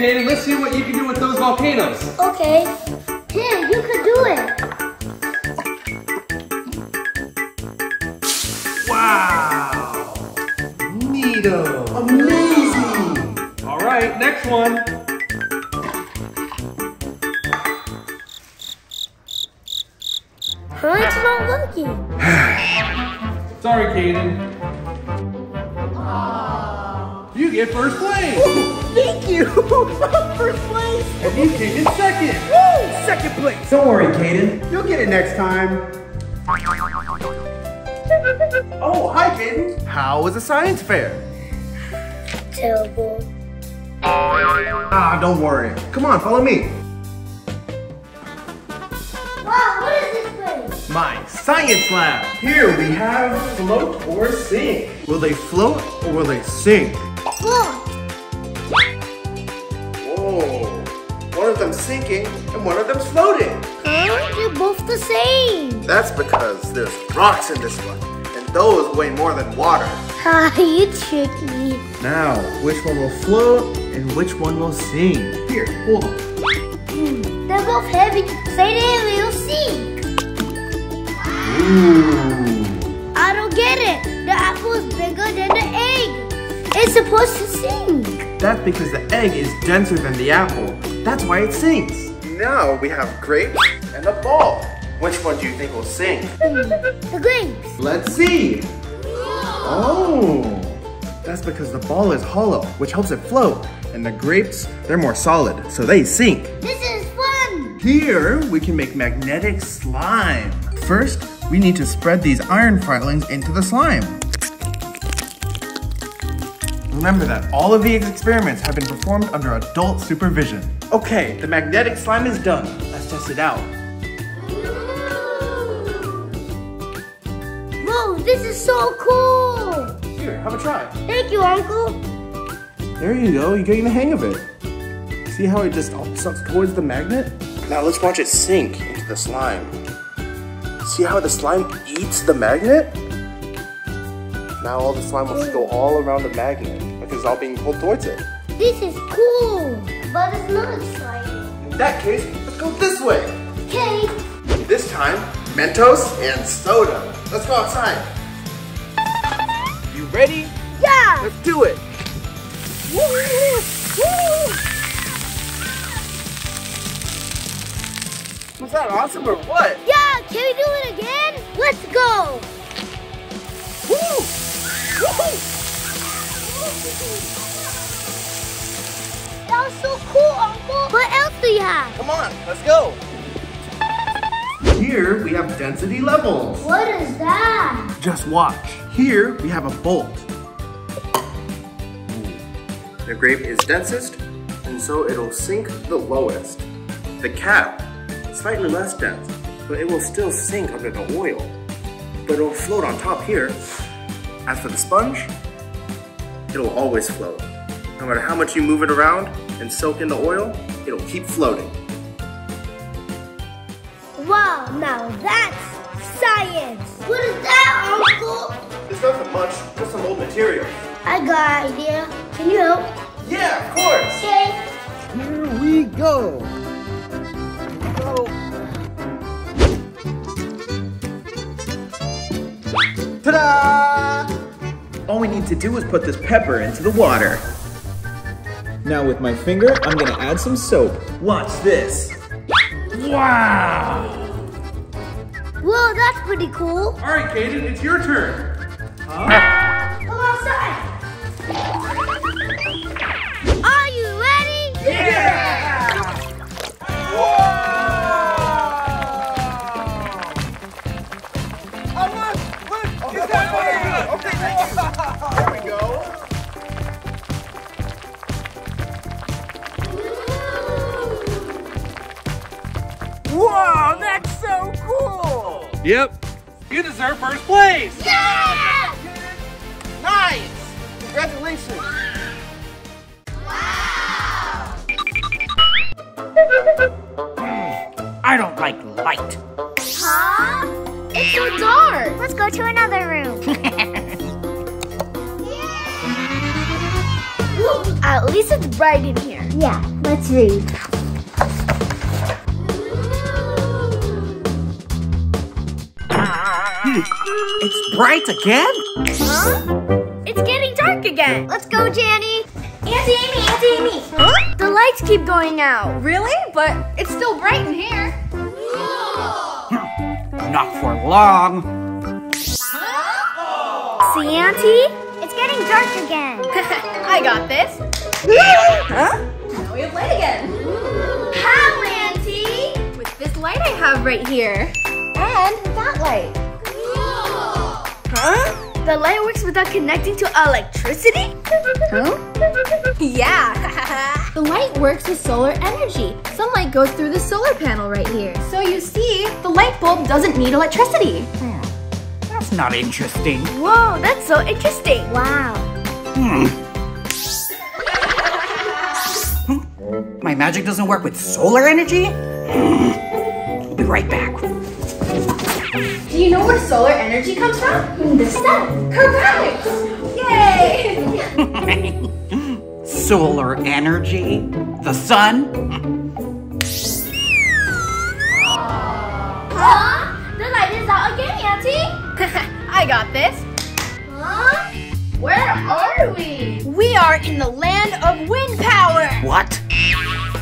Kaden, let's see what you can do with those volcanoes. Okay. Tim, you could do it. Wow! Neato! Amazing! All right, next one. Huh? It's not working. Sorry, Kaden. You get first place! Thank you! First place! And you came in second! Woo! Second place! Don't worry, Kaden. You'll get it next time. Oh, hi, Kaden. How was the science fair? Terrible. Ah, don't worry. Come on, follow me. Wow, what is this place? My science lab. Here we have float or sink. Will they float or will they sink? Sinking and one of them's floating. Huh? They're both the same. That's because there's rocks in this one. And those weigh more than water. Ha, you tricked me. Now, which one will float and which one will sink? Here, hold them. Hmm, They're both heavy. Say they will sink. Ooh. I don't get it. The apple is bigger than the egg. It's supposed to sink. That's because the egg is denser than the apple. That's why it sinks. Now we have grapes and a ball. Which one do you think will sink? The grapes. Let's see. Oh, that's because the ball is hollow, which helps it float. And the grapes, they're more solid, so they sink. This is fun. Here, we can make magnetic slime. First, we need to spread these iron filings into the slime. Remember that all of these experiments have been performed under adult supervision. Okay, the magnetic slime is done. Let's test it out. Whoa, this is so cool. Here, have a try. Thank you, Uncle. There you go, you're getting the hang of it. See how it just all sucks towards the magnet? Now let's watch it sink into the slime. See how the slime eats the magnet? Now all the slime will go all around the magnet because it's all being pulled towards it. This is cool, but it's not exciting. In that case, let's go this way. Okay. This time, Mentos and soda. Let's go outside. You ready? Yeah. Let's do it. Woo, woo. Was that awesome or what? Yeah, can we do it again? Let's go. Woo! That was so cool, Uncle. What else do you have? Come on, let's go. Here we have density levels. What is that? Just watch. Here we have a bolt. The grape is densest, and so it'll sink the lowest. The cap, slightly less dense, but it will still sink under the oil. But it'll float on top here. As for the sponge, it'll always float. No matter how much you move it around and soak in the oil, it'll keep floating. Wow, now that's science. What is that, Uncle? It's nothing much, just some old material. I got an idea. Can you help? Yeah, of course. Okay. Here we go. Go. Ta-da! All we need to do is put this pepper into the water. Now with my finger, I'm gonna add some soap. Watch this. Wow! Whoa, that's pretty cool. All right, Kaden, it's your turn. Come deserve first place. Yeah! Nice! Congratulations! Wow! I don't like light. Huh? It's so dark. Let's go to another room. At least it's bright in here. Yeah, let's read. Bright again? Huh? It's getting dark again. Let's go, Janny. Auntie Amy, Auntie Amy. Huh? The lights keep going out. Really? But it's still bright in here. Hmm. Not for long. See, Auntie? It's getting dark again. I got this. huh? Now we have light again. How, Auntie? With this light I have right here. And that light. Huh? The light works without connecting to electricity? Huh? yeah. the light works with solar energy. Sunlight goes through the solar panel right here. So you see, the light bulb doesn't need electricity. Hmm. That's not interesting. Whoa, that's so interesting. Wow. Hmm. My magic doesn't work with solar energy? I'll be right back. Do you know where solar energy comes from? The sun. Correct! Yay! solar energy? The sun? Huh? The light is out again, Auntie. I got this. Huh? Where are we? We are in the land of wind power. What?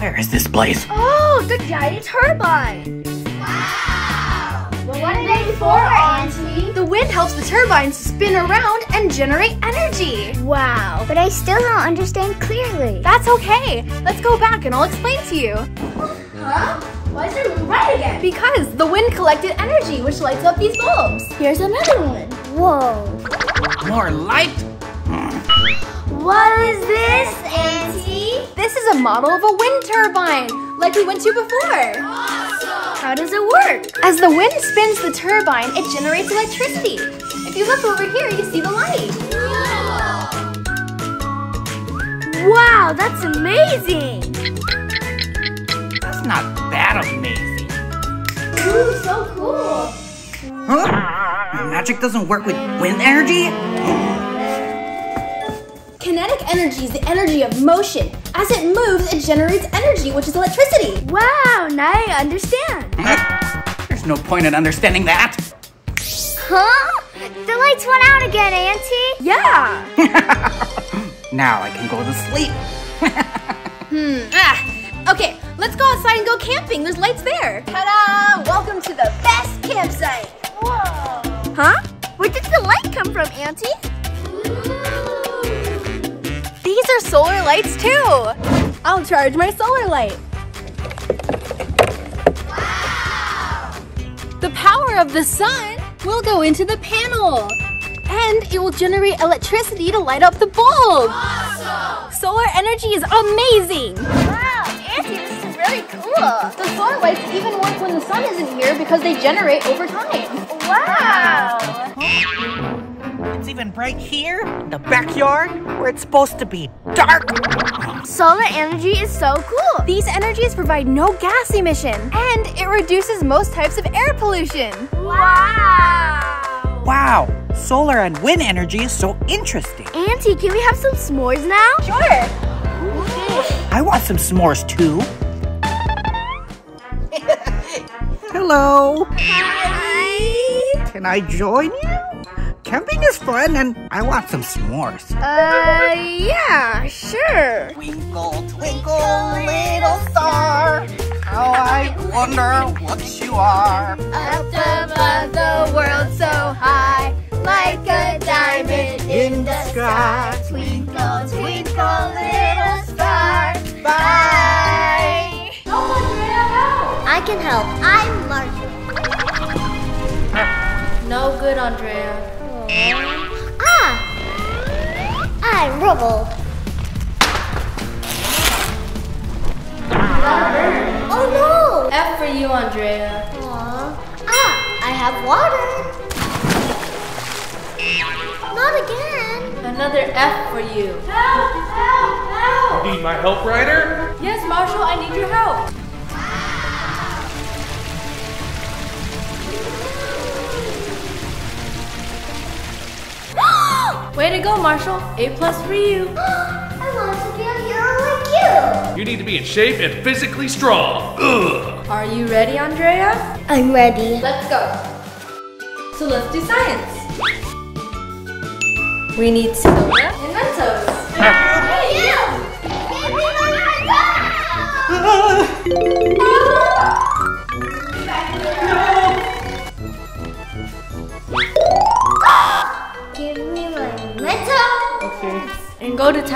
Where is this place? Oh, the giant turbine. Wow. Well, what are they for, Auntie? The wind helps the turbines spin around and generate energy. Wow. But I still don't understand clearly. That's okay. Let's go back and I'll explain to you. Huh? Why is it red again? Because the wind collected energy, which lights up these bulbs. Here's another one. Whoa. More light? What is this, Auntie? This is a model of a wind turbine, like we went to before. Awesome. How does it work? As the wind spins the turbine, it generates electricity. If you look over here, you see the light. Wow, that's amazing. That's not that amazing. Ooh, so cool. Huh? Magic doesn't work with wind energy? Kinetic energy is the energy of motion. As it moves, it generates energy, which is electricity. Wow, now I understand. There's no point in understanding that. Huh? The lights went out again, Auntie. Yeah. now I can go to sleep. hmm. Ah. Okay, let's go outside and go camping. There's lights there. Ta-da! Welcome to the best campsite. Whoa. Huh? Where did the light come from, Auntie? These are solar lights too. I'll charge my solar light. Wow. The power of the sun will go into the panel. And it will generate electricity to light up the bulb. Awesome. Solar energy is amazing. Wow, Auntie, this is really cool. The solar lights even work when the sun isn't here because they generate over time. Wow. It's even bright here in the backyard where it's supposed to be dark. Solar energy is so cool. These energies provide no gas emission and it reduces most types of air pollution. Wow. Wow, solar and wind energy is so interesting. Auntie, can we have some s'mores now? Sure. I want some s'mores too. Hello. Hi. Can I join you? Camping is fun and I want some s'mores. Uh, yeah, sure. Twinkle, twinkle, little star, how I wonder what you are. Up above the world so high, like a diamond in the sky. Twinkle, twinkle, little star. Bye. Help, Andrea, help. I can help. I'm Larkin. No good, Andrea. Ah! I'm Rubble. Oh no! F for you, Andrea. Aw. Ah, I have water. Not again. Another F for you. Help! Help! Help! Need my help, Ryder? Yes, Marshall, I need your help. Way to go, Marshall. A plus for you. I want to be a hero like you? You need to be in shape and physically strong. Ugh. Are you ready, Andrea? I'm ready. Let's go. So let's do science. We need soda and Mentos.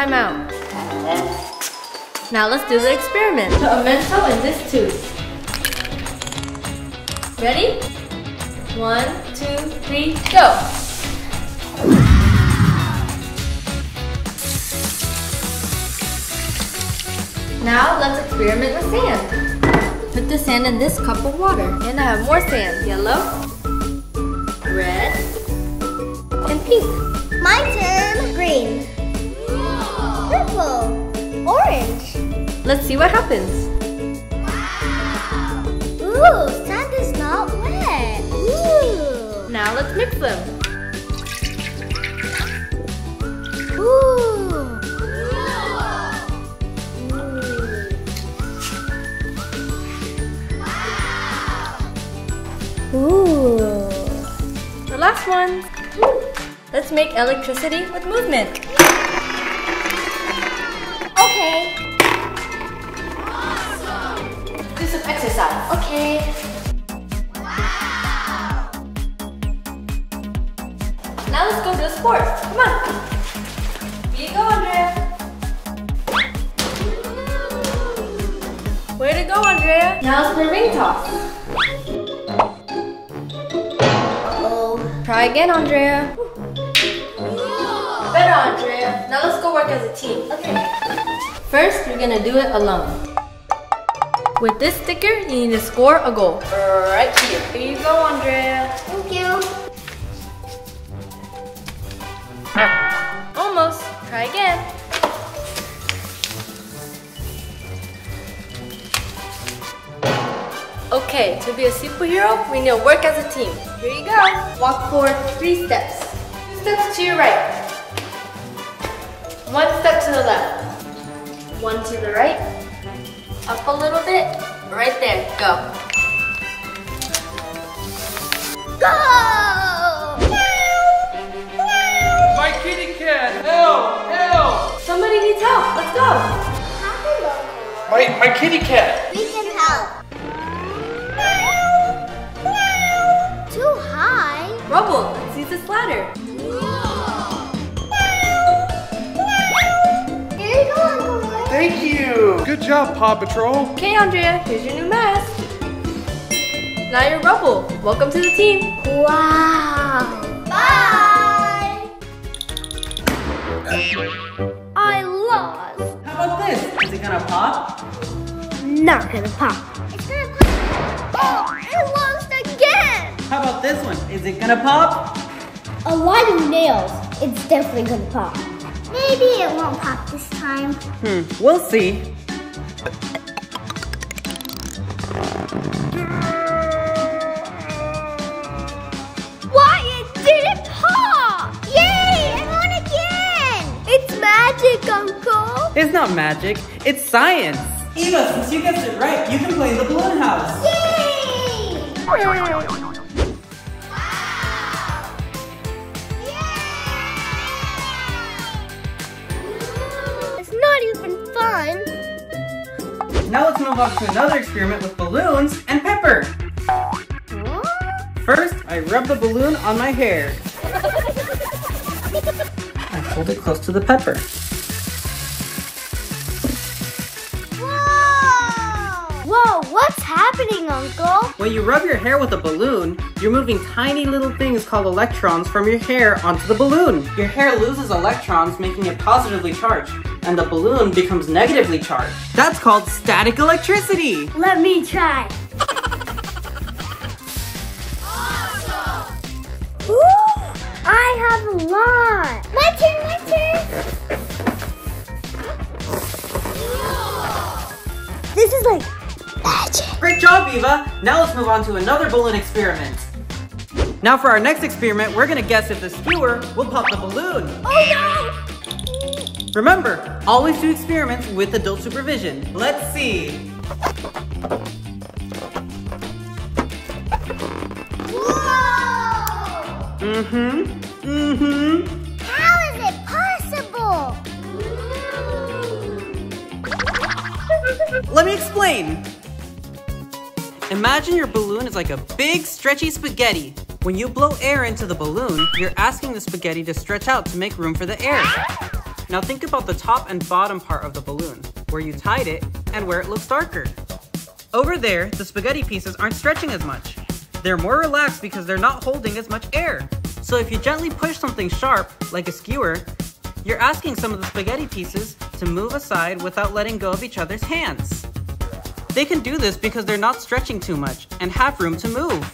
And go to timeout. Now let's do the experiment. Put a Mento in this tooth. Ready? One, two, three, go. Now let's experiment with sand. Put the sand in this cup of water. And I have more sand. Yellow, red, and pink. My turn. Green. Purple. Orange. Let's see what happens. Ooh, sand is not wet. Ooh. Now let's mix them. Ooh. Ooh. The last one. Let's make electricity with movement. Okay. Awesome. Do some exercise. Okay. Wow. Now let's go do a sport. Come on. Here you go, Andrea. Way to go, Andrea. Now let's play ring toss. Oh. Try again, Andrea. Better, Andrea. Now let's go work as a team. Okay. First, you're gonna do it alone. With this sticker, you need to score a goal. Right here. Here you go, Andrea. Thank you. Almost. Try again. Okay, to be a superhero, we need to work as a team. Here you go. Walk forward three steps. Two steps to your right. One step to the left. One to the right. Up a little bit. Right there. Go. Go! My kitty cat! Help! Help! Somebody needs help. Let's go. My, my kitty cat! We can help. Too high. Rubble, let's use this ladder. Good job, Paw Patrol! Okay, Andrea, here's your new mask. Now you're Rubble. Welcome to the team. Wow. Bye. I lost. How about this? Is it gonna pop? Not gonna pop. It's gonna pop. Oh, I lost again. How about this one? Is it gonna pop? A lot of nails. It's definitely gonna pop. Maybe it won't pop this time. Hmm, we'll see. Why it didn't pop? Yay! I won again! It's magic, Uncle. It's not magic, it's science. Eva, since you guessed it right, you can play the balloon house. Yay! Move on to another experiment with balloons and pepper. First, I rub the balloon on my hair. I hold it close to the pepper. Happening, Uncle? When you rub your hair with a balloon, you're moving tiny little things called electrons from your hair onto the balloon. Your hair loses electrons, making it positively charged, and the balloon becomes negatively charged. That's called static electricity. Let me try. awesome. Ooh, I have a lot. My turn. Great job, Eva! Now let's move on to another balloon experiment. Now for our next experiment, we're gonna guess if the skewer will pop the balloon. Oh no! Remember, always do experiments with adult supervision. Let's see. Whoa! Mm-hmm. Mm-hmm. How is it possible? Let me explain. Imagine your balloon is like a big stretchy spaghetti. When you blow air into the balloon, you're asking the spaghetti to stretch out to make room for the air. Now think about the top and bottom part of the balloon, where you tied it and where it looks darker. Over there, the spaghetti pieces aren't stretching as much. They're more relaxed because they're not holding as much air. So if you gently push something sharp, like a skewer, you're asking some of the spaghetti pieces to move aside without letting go of each other's hands. They can do this because they're not stretching too much and have room to move.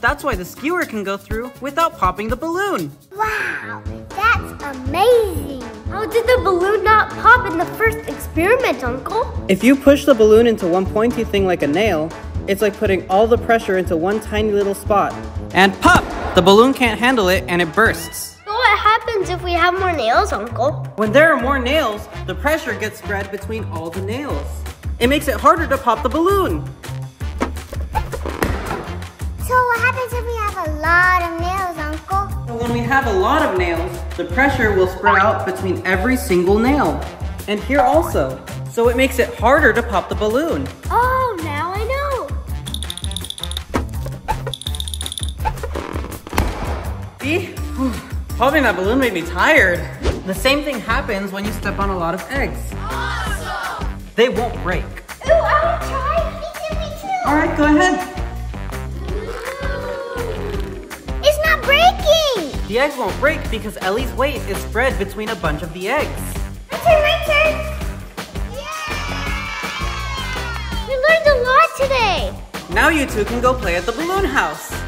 That's why the skewer can go through without popping the balloon. Wow, that's amazing. How did the balloon not pop in the first experiment, Uncle? If you push the balloon into one pointy thing like a nail, it's like putting all the pressure into one tiny little spot. And pop! The balloon can't handle it and it bursts. So what happens if we have more nails, Uncle? When there are more nails, the pressure gets spread between all the nails. It makes it harder to pop the balloon. So what happens if we have a lot of nails, Uncle? But when we have a lot of nails, the pressure will spread out between every single nail. And here also. So it makes it harder to pop the balloon. Oh, now I know. See? Popping that balloon made me tired. The same thing happens when you step on a lot of eggs. Oh, They won't break. Ooh, I want to try. Me too, me too. All right, go ahead. It's not breaking. The eggs won't break because Ellie's weight is spread between a bunch of the eggs. My turn, my turn. We learned a lot today. Now you two can go play at the balloon house. Yay!